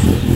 Yeah.